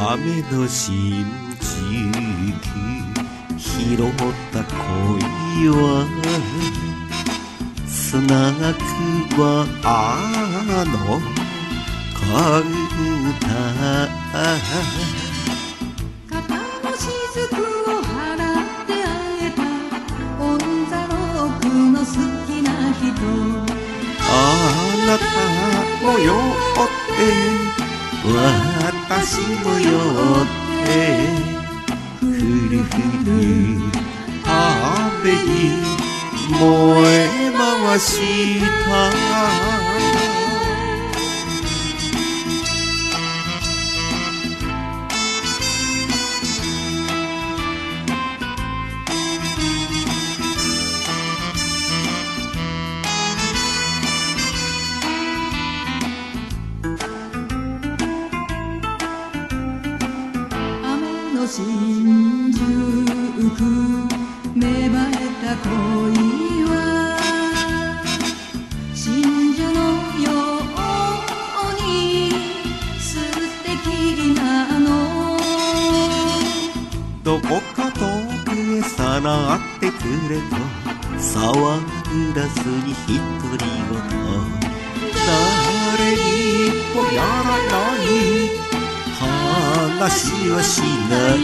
雨の新宿拾った恋は砂くばあのかうた肩の雫を払ってあげたオンザロークの好きな人あなたもよって私もよってふるふる雨に燃え回した。の新宿芽生えた恋は真珠のように素敵なの。どこか遠くへさらってくれと騒ぐらずに独り言話はしない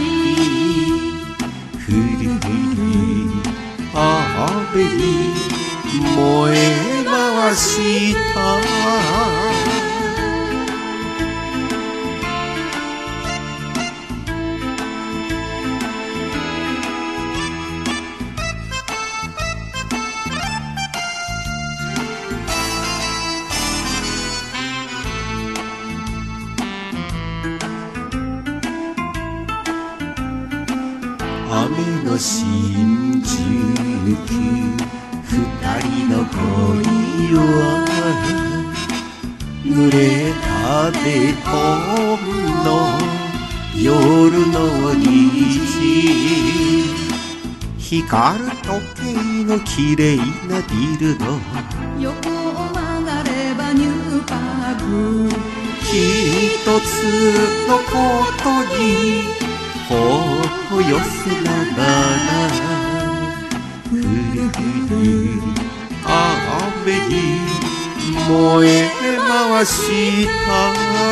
ふりふりあべに燃え回した。雨の新宿二人の恋は濡れたで今の。夜の虹光る時計の綺麗なビルの。横を曲がればニューパーク。一つのこるふる雨に燃え回した